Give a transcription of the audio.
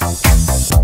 Bye.